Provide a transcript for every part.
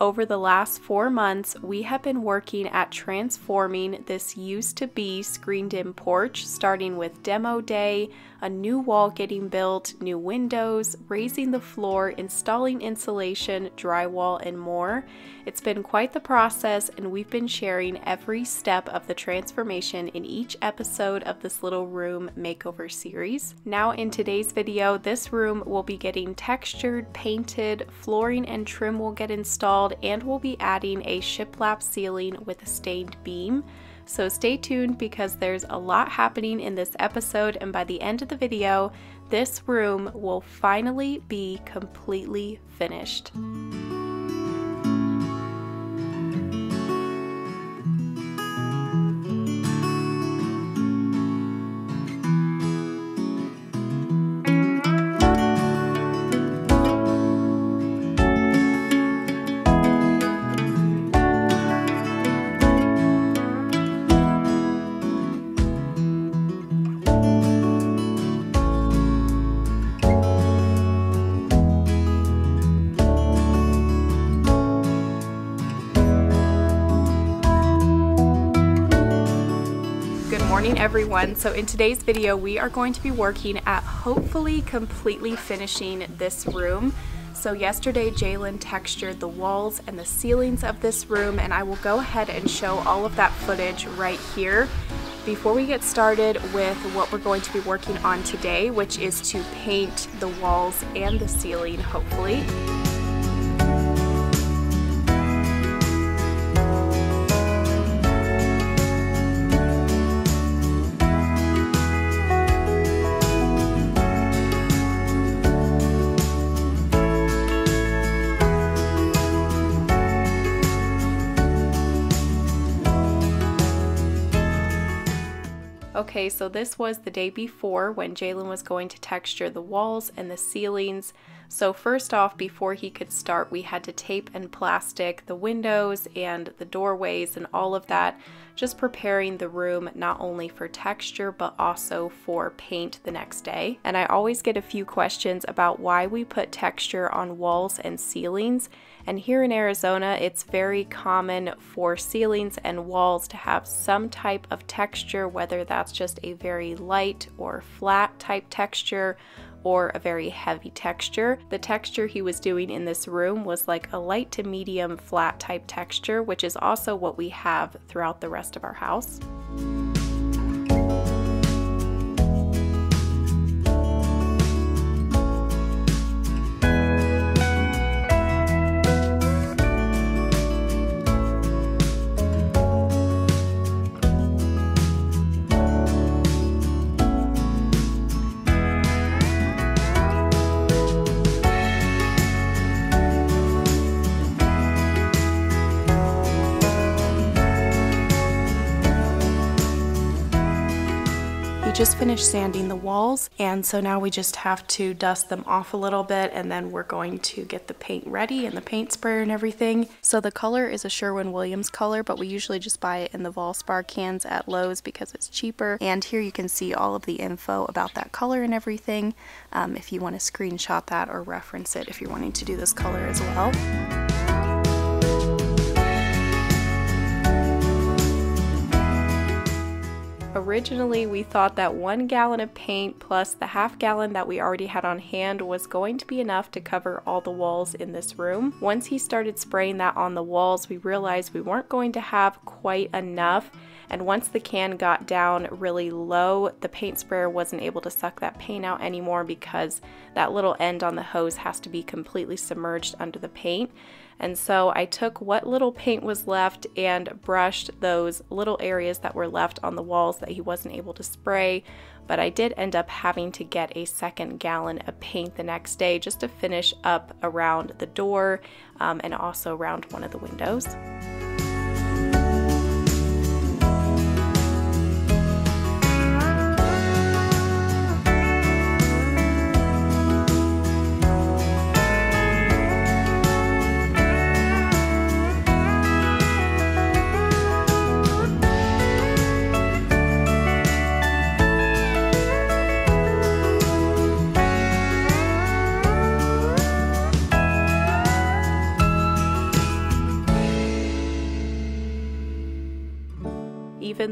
Over the last four months, we have been working at transforming this used to be screened in porch, starting with demo day, a new wall getting built, new windows, raising the floor, installing insulation, drywall, and more. It's been quite the process, and we've been sharing every step of the transformation in each episode of this little room makeover series. Now, in today's video, this room will be getting textured, painted, flooring and trim will get installed installed and we'll be adding a shiplap ceiling with a stained beam. So stay tuned because there's a lot happening in this episode and by the end of the video, this room will finally be completely finished. Morning everyone. So in today's video we are going to be working at hopefully completely finishing this room. So yesterday Jalen textured the walls and the ceilings of this room and I will go ahead and show all of that footage right here before we get started with what we're going to be working on today, which is to paint the walls and the ceiling hopefully. Okay, so this was the day before when Jalen was going to texture the walls and the ceilings. So first off, before he could start, we had to tape and plastic the windows and the doorways and all of that, just preparing the room not only for texture, but also for paint the next day. And I always get a few questions about why we put texture on walls and ceilings. And here in Arizona, it's very common for ceilings and walls to have some type of texture, whether that's just a very light or flat type texture or a very heavy texture. The texture he was doing in this room was like a light to medium flat type texture, which is also what we have throughout the rest of our house. Just finished sanding the walls and so now we just have to dust them off a little bit and then we're going to get the paint ready and the paint sprayer and everything. So the color is a Sherwin-Williams color but we usually just buy it in the Valspar cans at Lowe's because it's cheaper and here you can see all of the info about that color and everything um, if you want to screenshot that or reference it if you're wanting to do this color as well. Originally, we thought that one gallon of paint plus the half gallon that we already had on hand was going to be enough to cover all the walls in this room. Once he started spraying that on the walls, we realized we weren't going to have quite enough. And once the can got down really low, the paint sprayer wasn't able to suck that paint out anymore because that little end on the hose has to be completely submerged under the paint. And so I took what little paint was left and brushed those little areas that were left on the walls that he wasn't able to spray. But I did end up having to get a second gallon of paint the next day just to finish up around the door um, and also around one of the windows.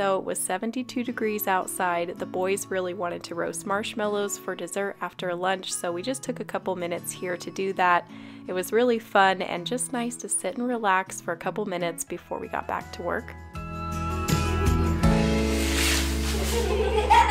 Though it was 72 degrees outside, the boys really wanted to roast marshmallows for dessert after lunch, so we just took a couple minutes here to do that. It was really fun and just nice to sit and relax for a couple minutes before we got back to work.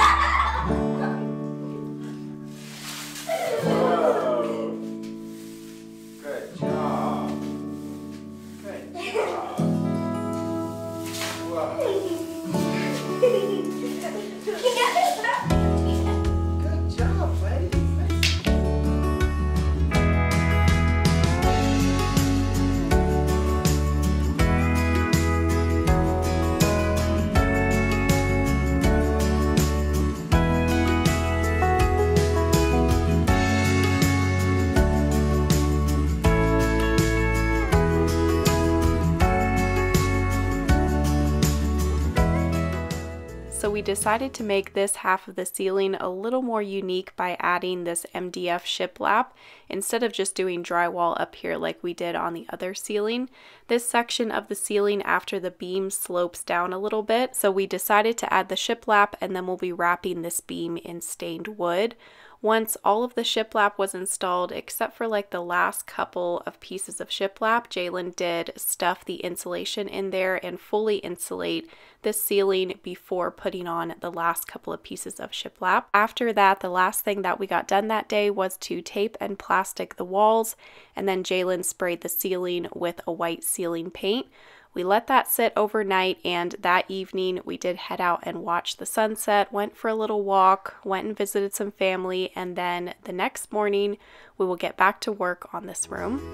So we decided to make this half of the ceiling a little more unique by adding this MDF shiplap instead of just doing drywall up here like we did on the other ceiling. This section of the ceiling after the beam slopes down a little bit, so we decided to add the shiplap and then we'll be wrapping this beam in stained wood. Once all of the shiplap was installed, except for like the last couple of pieces of shiplap, Jalen did stuff the insulation in there and fully insulate the ceiling before putting on the last couple of pieces of shiplap. After that, the last thing that we got done that day was to tape and plastic the walls, and then Jalen sprayed the ceiling with a white ceiling paint. We let that sit overnight, and that evening we did head out and watch the sunset, went for a little walk, went and visited some family, and then the next morning we will get back to work on this room.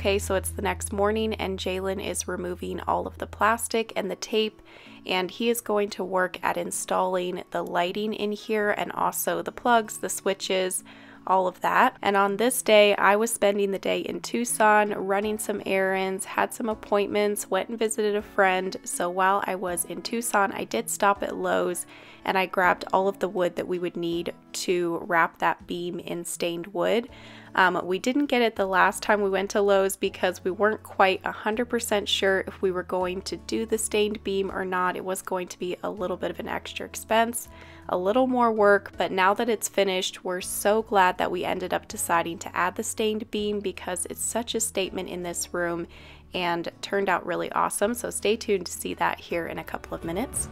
Okay, so it's the next morning, and Jalen is removing all of the plastic and the tape, and he is going to work at installing the lighting in here and also the plugs, the switches, all of that. And on this day, I was spending the day in Tucson, running some errands, had some appointments, went and visited a friend. So while I was in Tucson, I did stop at Lowe's and I grabbed all of the wood that we would need to wrap that beam in stained wood. Um, we didn't get it the last time we went to Lowe's because we weren't quite 100% sure if we were going to do the stained beam or not. It was going to be a little bit of an extra expense, a little more work, but now that it's finished, we're so glad that we ended up deciding to add the stained beam because it's such a statement in this room and turned out really awesome. So stay tuned to see that here in a couple of minutes.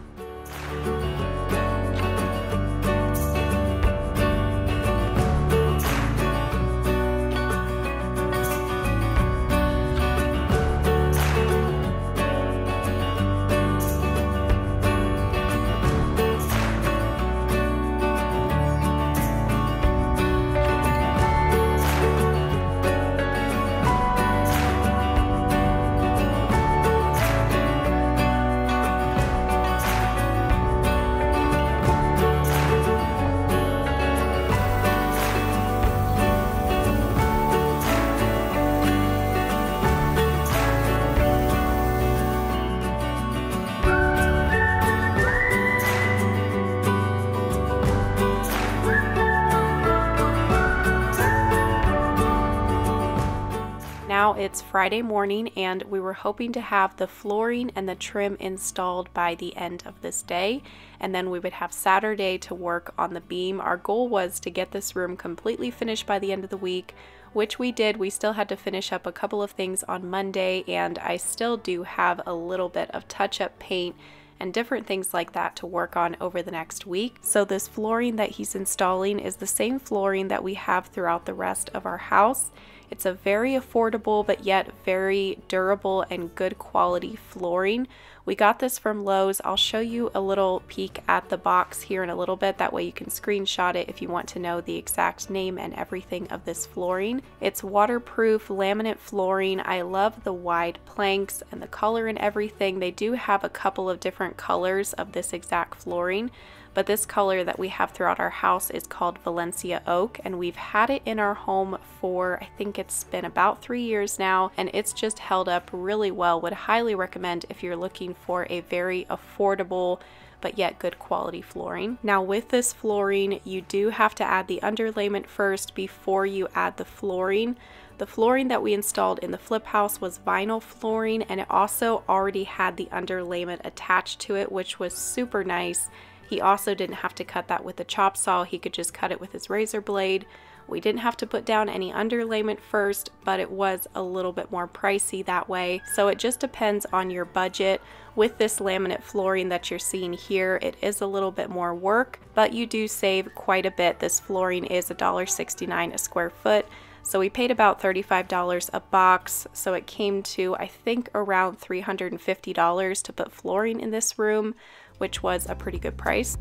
Friday morning and we were hoping to have the flooring and the trim installed by the end of this day and then we would have Saturday to work on the beam. Our goal was to get this room completely finished by the end of the week which we did. We still had to finish up a couple of things on Monday and I still do have a little bit of touch-up paint and different things like that to work on over the next week. So this flooring that he's installing is the same flooring that we have throughout the rest of our house It's a very affordable but yet very durable and good quality flooring. We got this from Lowe's. I'll show you a little peek at the box here in a little bit. That way you can screenshot it if you want to know the exact name and everything of this flooring. It's waterproof laminate flooring. I love the wide planks and the color and everything. They do have a couple of different colors of this exact flooring but this color that we have throughout our house is called Valencia Oak and we've had it in our home for I think it's been about three years now and it's just held up really well. Would highly recommend if you're looking for a very affordable but yet good quality flooring. Now with this flooring, you do have to add the underlayment first before you add the flooring. The flooring that we installed in the flip house was vinyl flooring and it also already had the underlayment attached to it, which was super nice he also didn't have to cut that with a chop saw, he could just cut it with his razor blade. We didn't have to put down any underlayment first, but it was a little bit more pricey that way. So it just depends on your budget. With this laminate flooring that you're seeing here, it is a little bit more work, but you do save quite a bit. This flooring is $1.69 a square foot. So we paid about $35 a box. So it came to, I think, around $350 to put flooring in this room which was a pretty good price.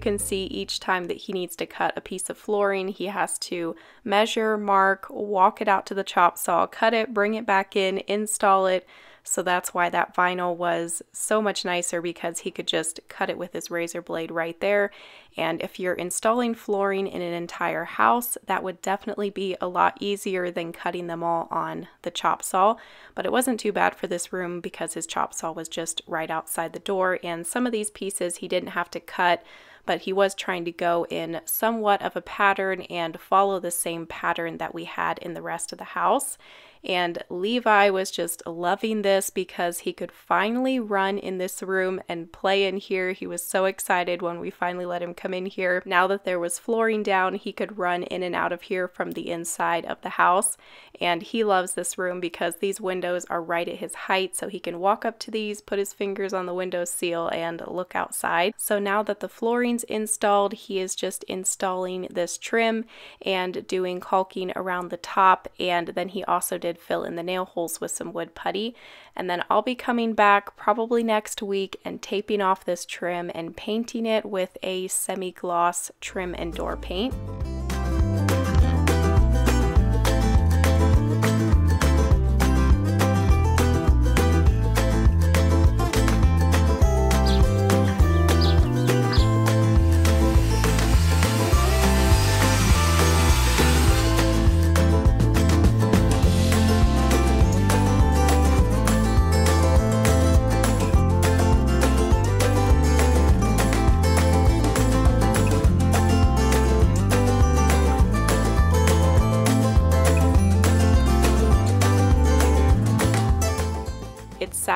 Can see each time that he needs to cut a piece of flooring, he has to measure, mark, walk it out to the chop saw, cut it, bring it back in, install it. So that's why that vinyl was so much nicer because he could just cut it with his razor blade right there. And if you're installing flooring in an entire house, that would definitely be a lot easier than cutting them all on the chop saw. But it wasn't too bad for this room because his chop saw was just right outside the door. And some of these pieces he didn't have to cut but he was trying to go in somewhat of a pattern and follow the same pattern that we had in the rest of the house. And Levi was just loving this because he could finally run in this room and play in here. He was so excited when we finally let him come in here. Now that there was flooring down, he could run in and out of here from the inside of the house. And he loves this room because these windows are right at his height, so he can walk up to these, put his fingers on the window seal, and look outside. So now that the flooring's installed, he is just installing this trim and doing caulking around the top. And then he also did did fill in the nail holes with some wood putty. And then I'll be coming back probably next week and taping off this trim and painting it with a semi-gloss trim and door paint.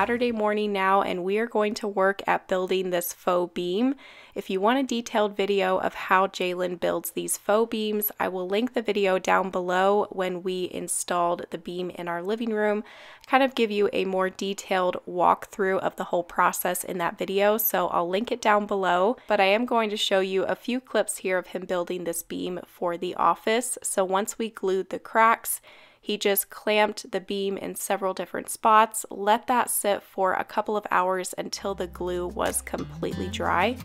Saturday morning now and we are going to work at building this faux beam. If you want a detailed video of how Jalen builds these faux beams, I will link the video down below when we installed the beam in our living room. kind of give you a more detailed walkthrough of the whole process in that video, so I'll link it down below. But I am going to show you a few clips here of him building this beam for the office. So once we glued the cracks, he just clamped the beam in several different spots, let that sit for a couple of hours until the glue was completely dry.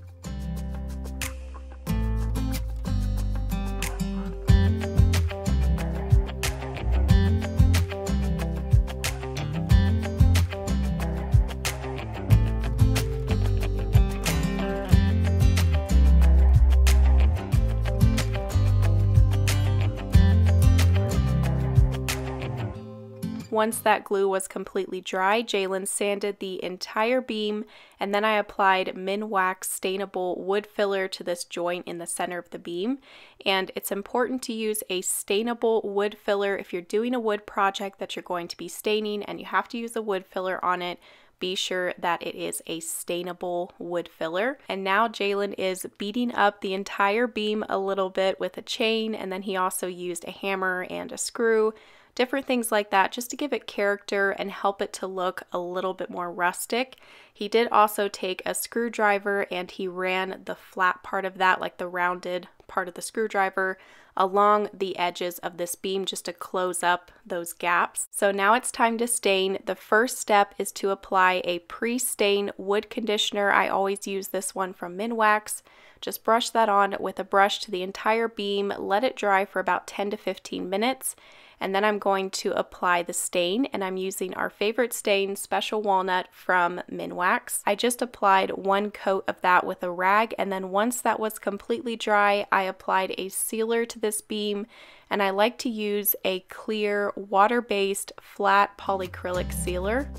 Once that glue was completely dry, Jalen sanded the entire beam and then I applied Minwax stainable wood filler to this joint in the center of the beam. And it's important to use a stainable wood filler if you're doing a wood project that you're going to be staining and you have to use a wood filler on it be sure that it is a stainable wood filler. And now Jalen is beating up the entire beam a little bit with a chain, and then he also used a hammer and a screw different things like that just to give it character and help it to look a little bit more rustic. He did also take a screwdriver and he ran the flat part of that, like the rounded part of the screwdriver, along the edges of this beam just to close up those gaps. So now it's time to stain. The first step is to apply a pre-stain wood conditioner. I always use this one from Minwax. Just brush that on with a brush to the entire beam, let it dry for about 10 to 15 minutes, and then I'm going to apply the stain and I'm using our favorite stain, Special Walnut from Minwax. I just applied one coat of that with a rag and then once that was completely dry, I applied a sealer to this beam and I like to use a clear water-based flat polycrylic sealer.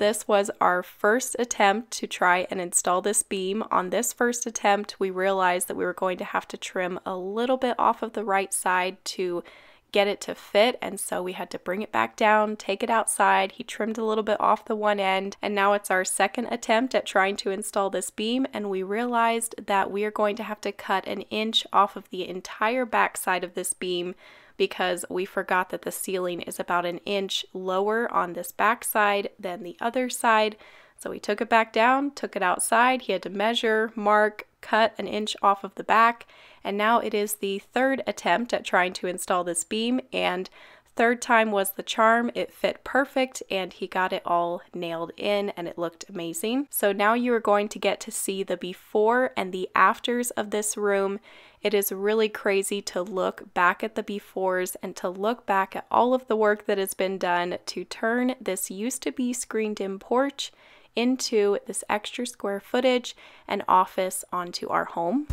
This was our first attempt to try and install this beam. On this first attempt, we realized that we were going to have to trim a little bit off of the right side to get it to fit and so we had to bring it back down, take it outside. He trimmed a little bit off the one end and now it's our second attempt at trying to install this beam and we realized that we are going to have to cut an inch off of the entire back side of this beam because we forgot that the ceiling is about an inch lower on this back side than the other side. So we took it back down, took it outside. He had to measure, mark, cut an inch off of the back. And now it is the third attempt at trying to install this beam. And Third time was the charm. It fit perfect and he got it all nailed in and it looked amazing. So now you are going to get to see the before and the afters of this room. It is really crazy to look back at the befores and to look back at all of the work that has been done to turn this used to be screened in porch into this extra square footage and office onto our home.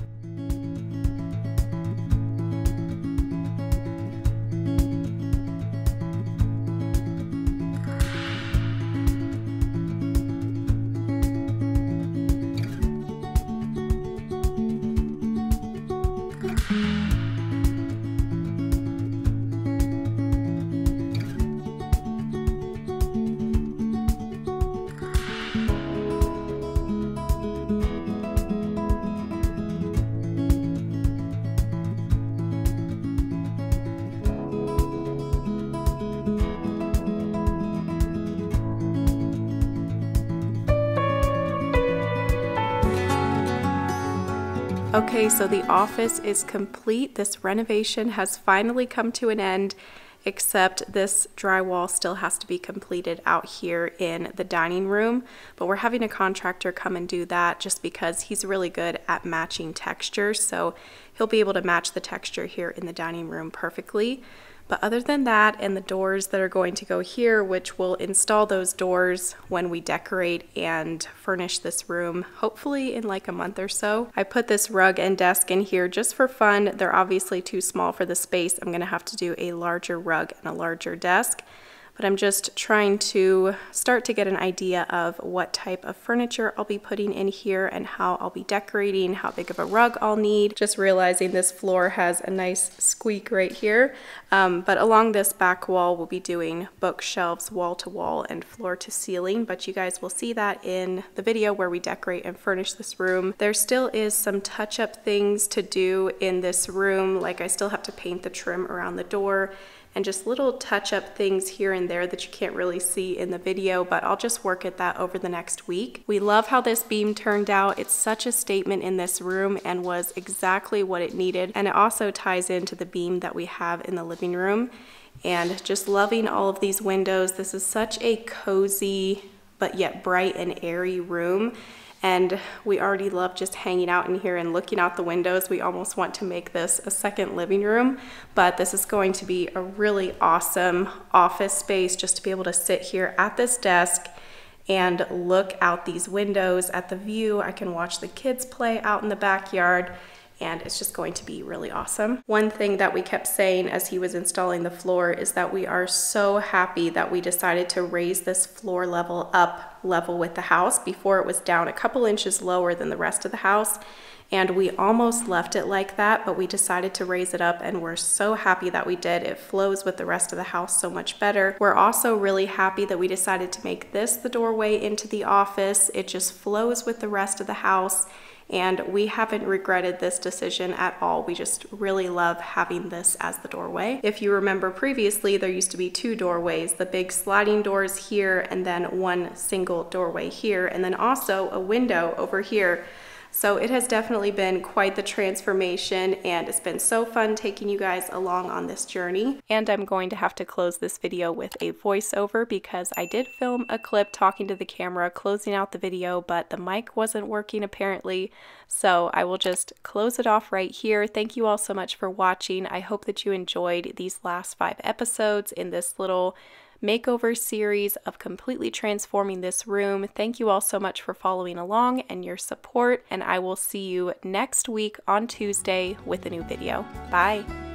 Okay, so the office is complete. This renovation has finally come to an end, except this drywall still has to be completed out here in the dining room. But we're having a contractor come and do that just because he's really good at matching textures. So he'll be able to match the texture here in the dining room perfectly. But other than that, and the doors that are going to go here, which will install those doors when we decorate and furnish this room, hopefully in like a month or so. I put this rug and desk in here just for fun. They're obviously too small for the space. I'm gonna have to do a larger rug and a larger desk but I'm just trying to start to get an idea of what type of furniture I'll be putting in here and how I'll be decorating, how big of a rug I'll need. Just realizing this floor has a nice squeak right here. Um, but along this back wall, we'll be doing bookshelves wall to wall and floor to ceiling, but you guys will see that in the video where we decorate and furnish this room. There still is some touch up things to do in this room, like I still have to paint the trim around the door and just little touch up things here and there that you can't really see in the video, but I'll just work at that over the next week. We love how this beam turned out. It's such a statement in this room and was exactly what it needed. And it also ties into the beam that we have in the living room. And just loving all of these windows. This is such a cozy, but yet bright and airy room. And we already love just hanging out in here and looking out the windows. We almost want to make this a second living room, but this is going to be a really awesome office space just to be able to sit here at this desk and look out these windows at the view. I can watch the kids play out in the backyard and it's just going to be really awesome. One thing that we kept saying as he was installing the floor is that we are so happy that we decided to raise this floor level up level with the house. Before it was down a couple inches lower than the rest of the house and we almost left it like that, but we decided to raise it up and we're so happy that we did. It flows with the rest of the house so much better. We're also really happy that we decided to make this the doorway into the office. It just flows with the rest of the house and we haven't regretted this decision at all. We just really love having this as the doorway. If you remember previously, there used to be two doorways, the big sliding doors here and then one single doorway here, and then also a window over here so it has definitely been quite the transformation and it's been so fun taking you guys along on this journey. And I'm going to have to close this video with a voiceover because I did film a clip talking to the camera closing out the video but the mic wasn't working apparently. So I will just close it off right here. Thank you all so much for watching. I hope that you enjoyed these last five episodes in this little makeover series of completely transforming this room. Thank you all so much for following along and your support, and I will see you next week on Tuesday with a new video. Bye!